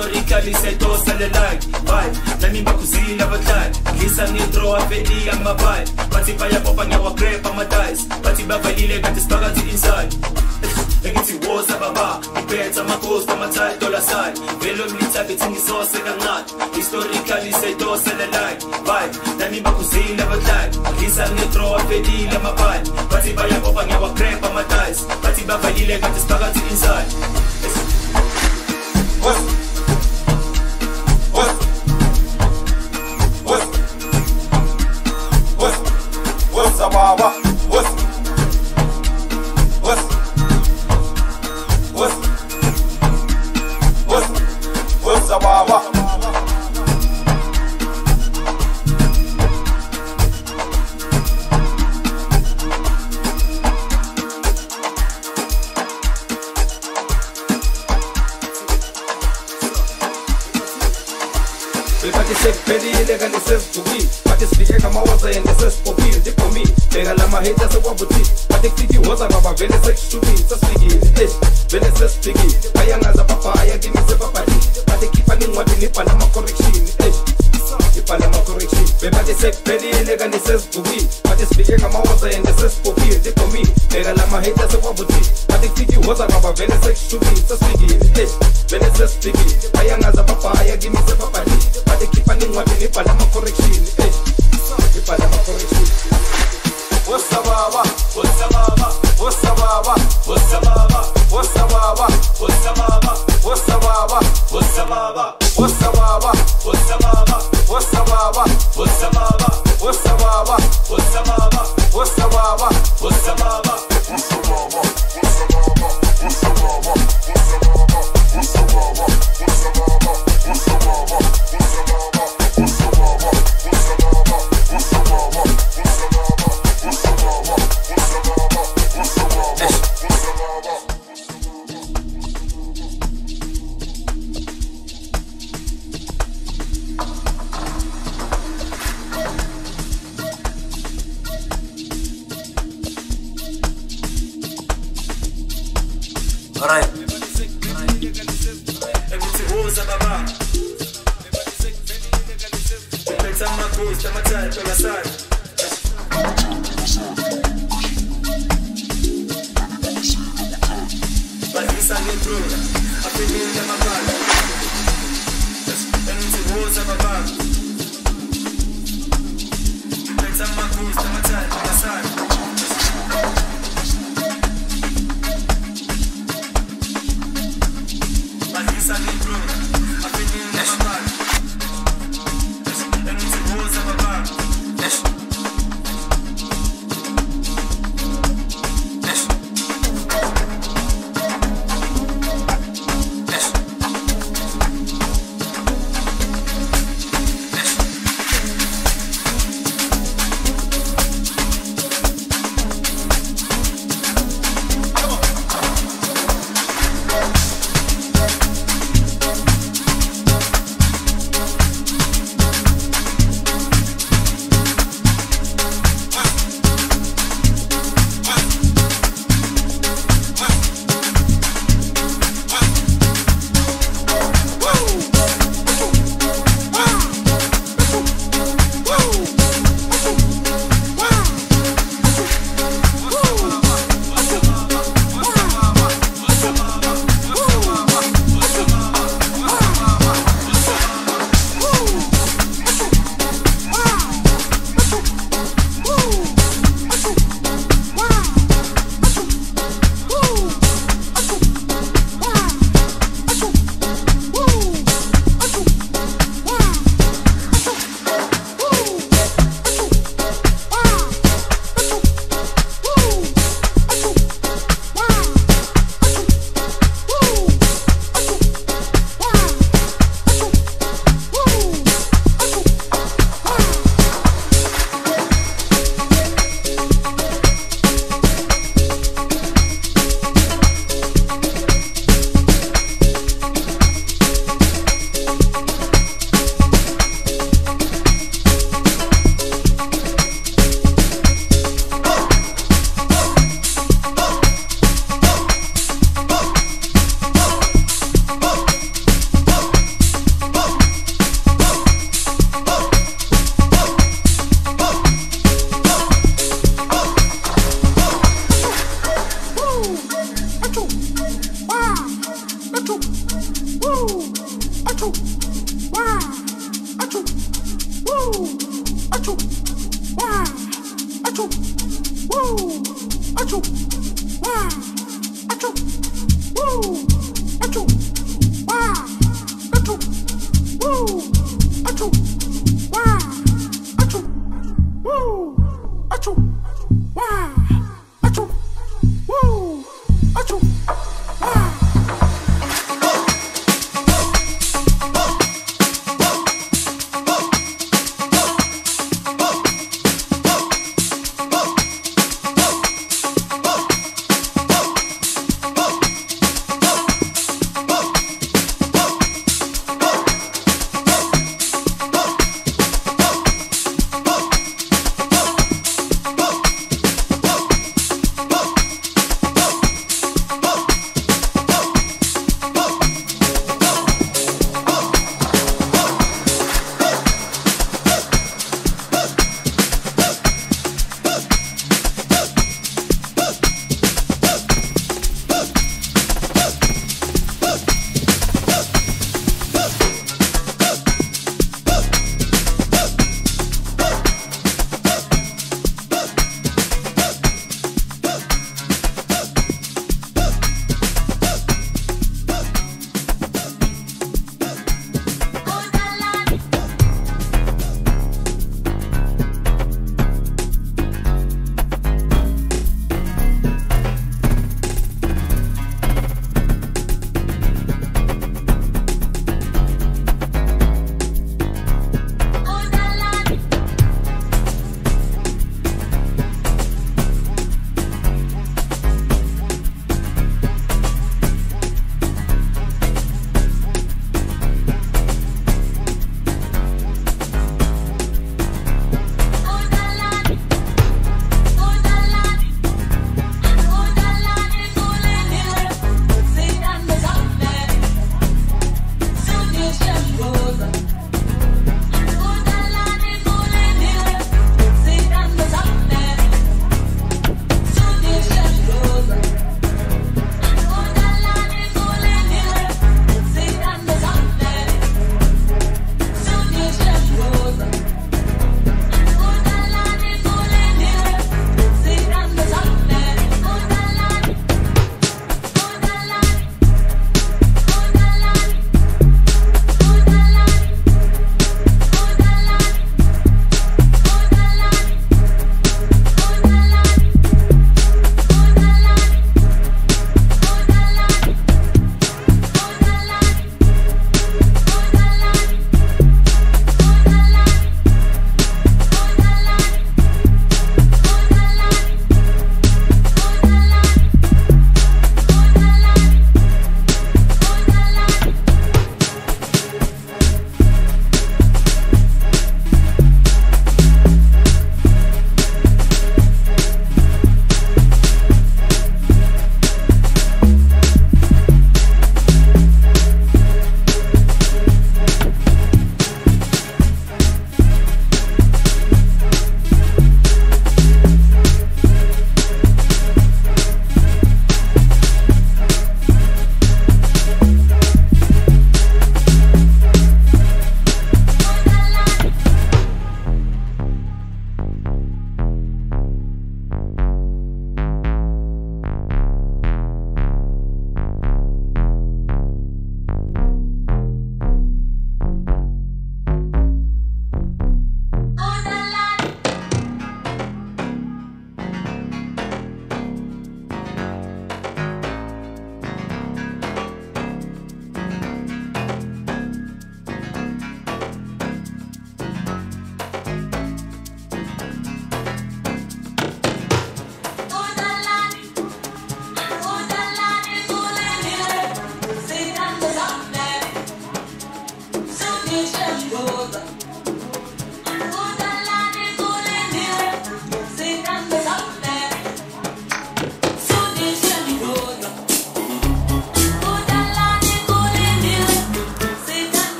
historically a Bye. and my setosalelaki bay nami bakhuzile abahlali ngisa ngidrowa veli amabali bathi bayapopa ngiyawagrep amadice bathi bavalile kanti siphakathi inside get bengithi woza baba ngibetha amagosti amathayi dolasali velo mlithabethi ngisose kancane historically a Bye. and my setosalelaki bay nami bakhuzile abahlali ngisa ngidrowa velile amabali bathi bayapopa ngiyawagrep amadice bathi bavalile kanti siphakathi inside What? achoo, wow, achoo, wow.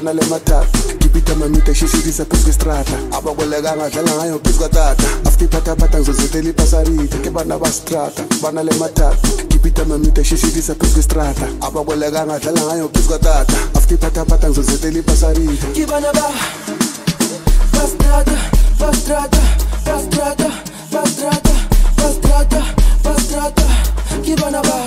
afana le matata ngibhida mamita shishirisa phezu kwestrata abakweleka ngadlala ngayo phezu kwatata afutiphathaphatha ngizozethela ibhasarita ke bana bastrata banale matata ngibhida mamita shishirisa phezu kwestrata abakweleka ngadlala ngayo phezu kwatata afutiphathaphatha ngizozethela ibhasarita kibana ba bastrata bastrata bastrata bastrata bastrata bastrata kibana ba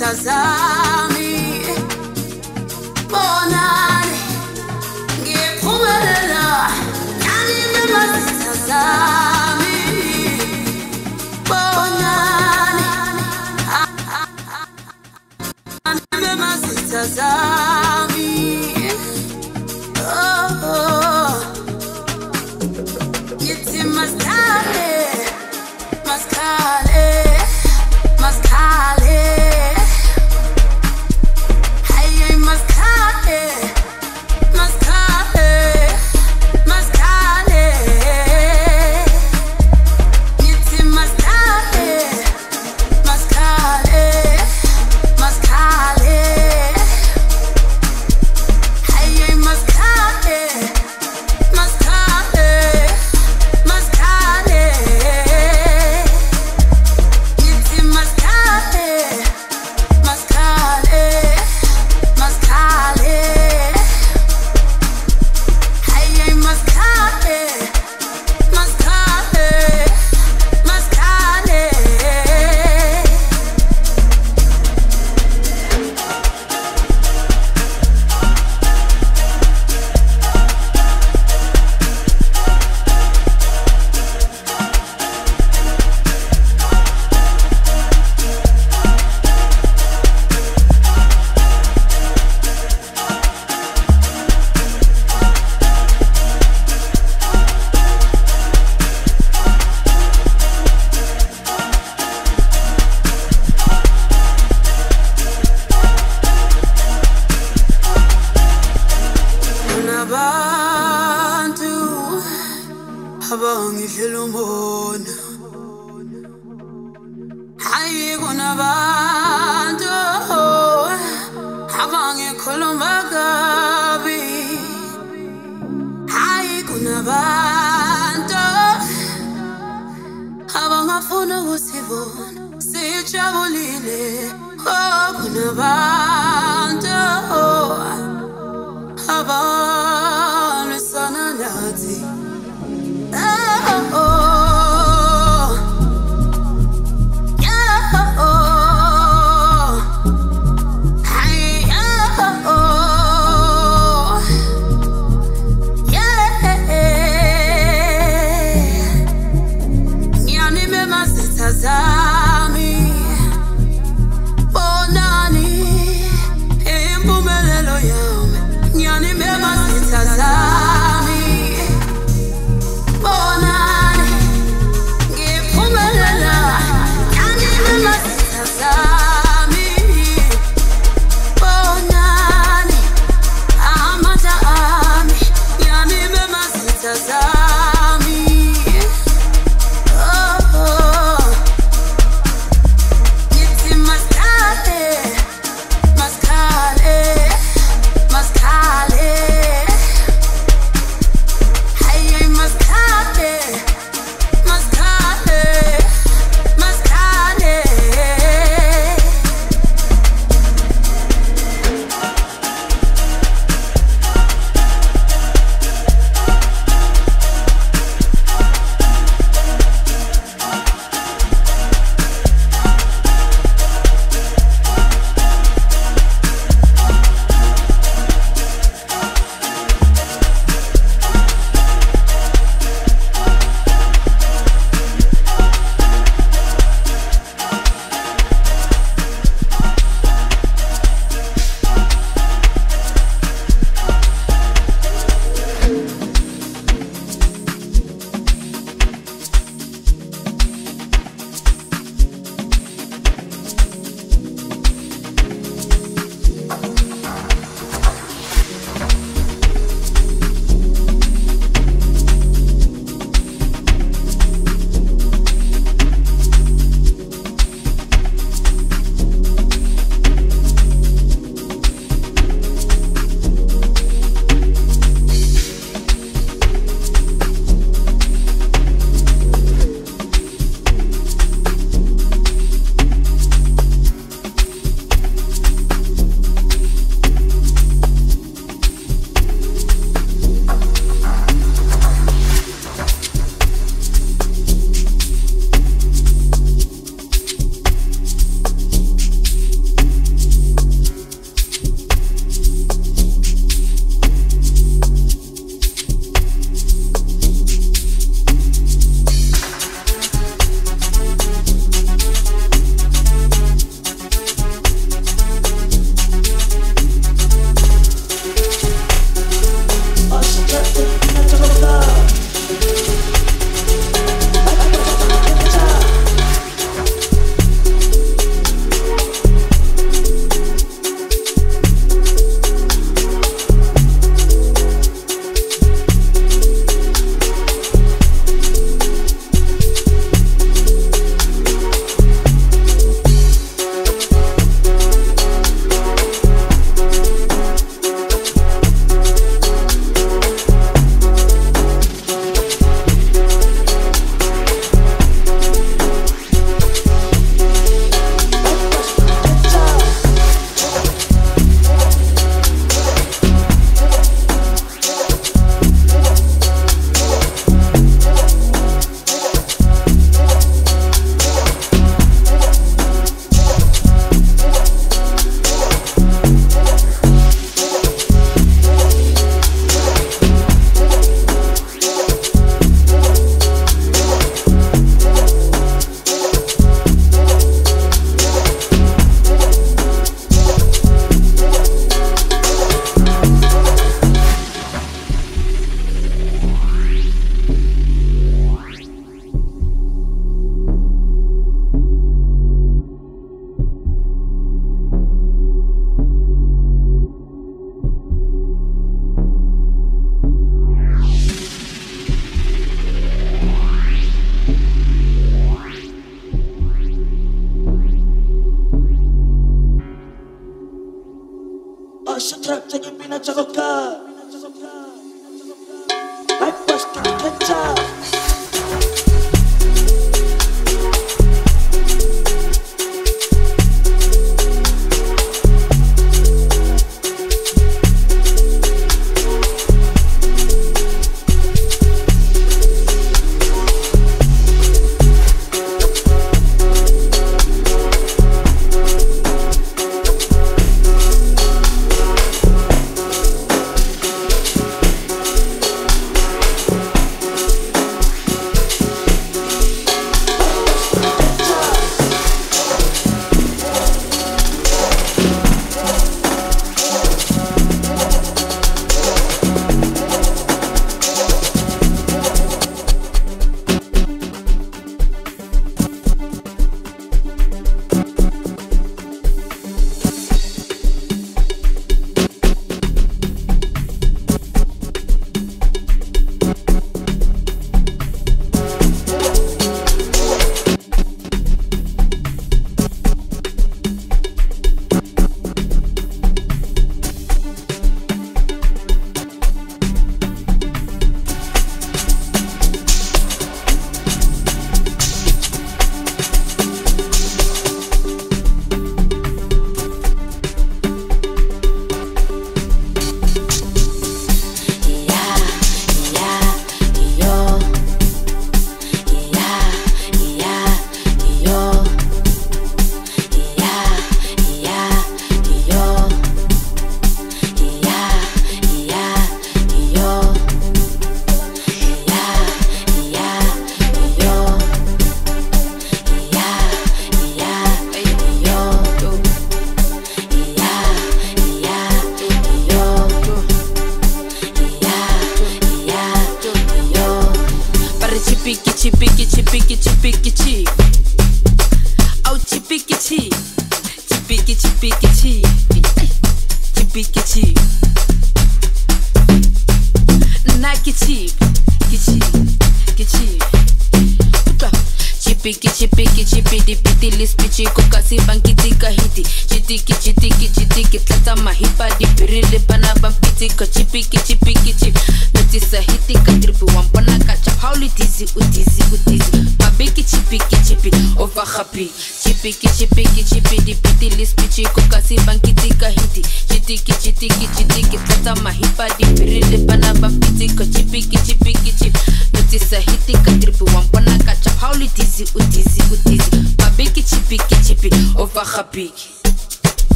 nitazami bonani ngiphumelela nami nginazitazami bonani nami nginazitazami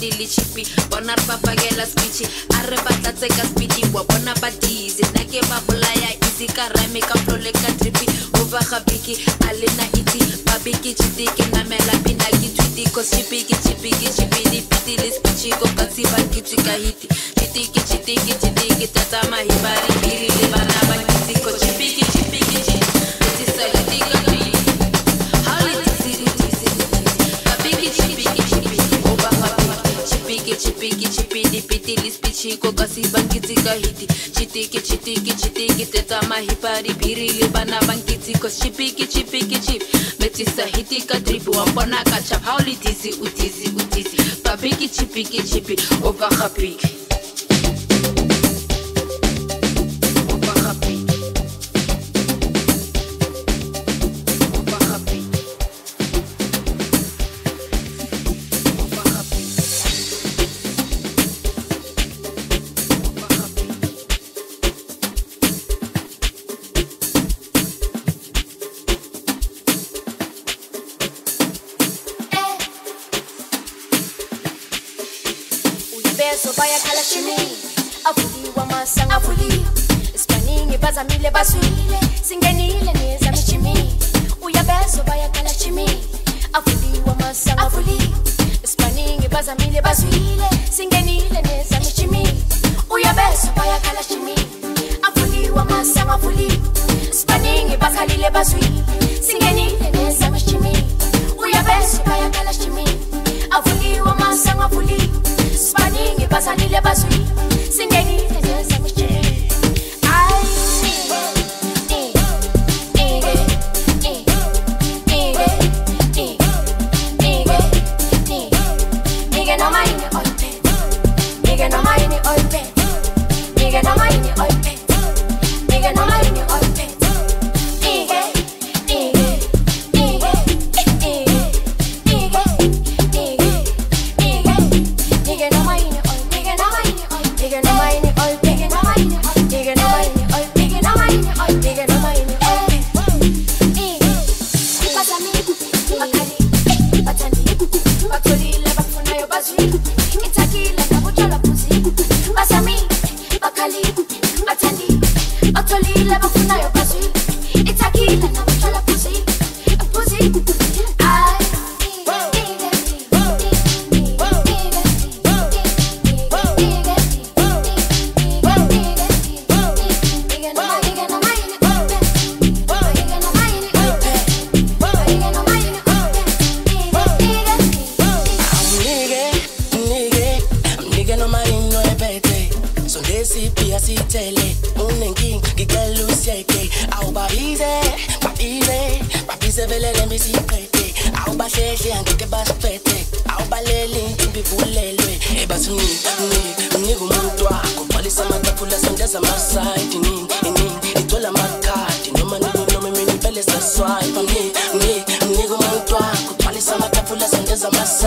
Di badili chipi bona re bafakela speechi a re batlatseka speedi wa bona badizi nna ke ba bolaya itse ka rime ka flole ka tripi over ga biki a lena itse babiki chiti ke namela pina ke twiti ko shipiki chipiki chipidi pitile speechi ko katsi ba kitsi ka hiti chitiki chitiki chitiki tata mahi hipadipiri le bana bankitsi cos chipiki chipiki chip metisa hiti ka drip wambona ka chap haoletisi utisi utisi papiki chipiki chipi ova gapiki bavulile sibaningi bakhalile bazwile singenile nesango sijimile uyabese bayakala sijimile avuliwe amasango avuliwe sibaningi bazalile bazwile singenile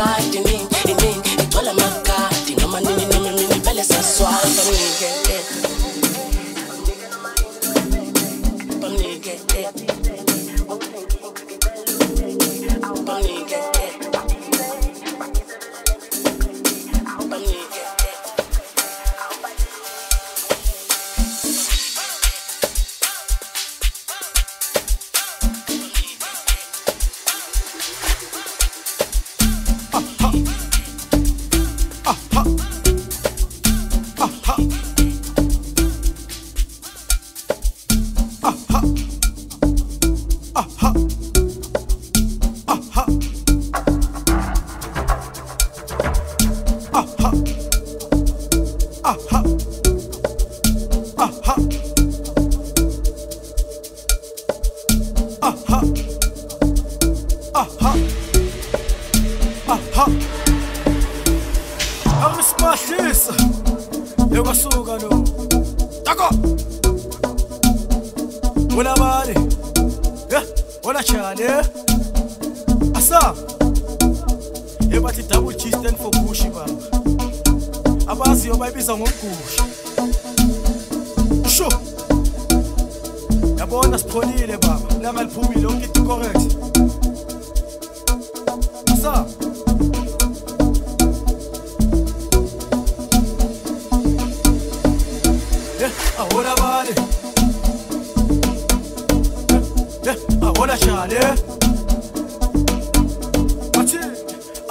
I can't.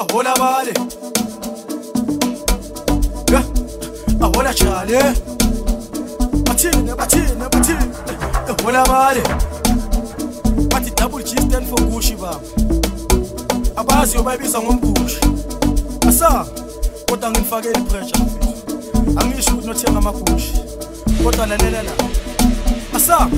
abola bale abola chale bathine bathine bathine abola bale bathi double g stand for gushi baba abazi yobayibiza ngomgushi asa kodwa ngimfakeli pressure angisho ukuthi nothenga amagushi kodwa lalelela asa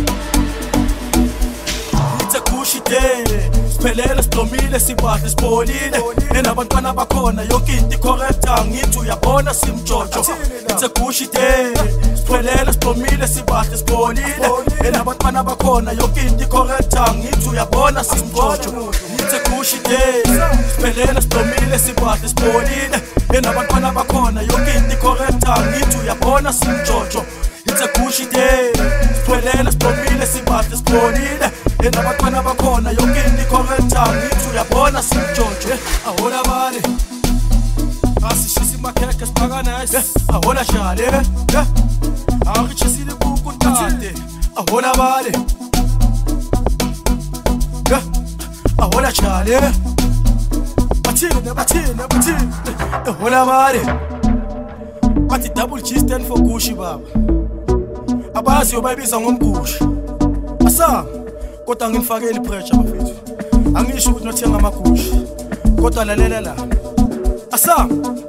ushitele siphelele sidomile sibahle sipholile nenabantwana bakhona yonke into ikorekta ngithi uyabona simjojo itsegushitele siphelele sidomile sibahle sipholile nenabantwana bakhona yonke into ikorekta ngithi uyabona simjojo siphelele sidomile sibahle sipholile enabantwana bakhona yonke into ikorekta ngithi uyabona simjojo itsegushitele siphelele sidomile sibahle sipholile enda bakhona bakhona yonke indikhoretangithi uyabona simjonje ahola bale asishisi makheke siphakanis ahola jale arishisile kukuntate ahola bale ahola jale bathine bathine bathine ehola bale bathi double g stand for gushi baba abazi yobayibiza ngomgushi asanga kodwa ngimfakeli pressure bafethu angisho ukuthi nothenga amagusha kodwa lalela la asam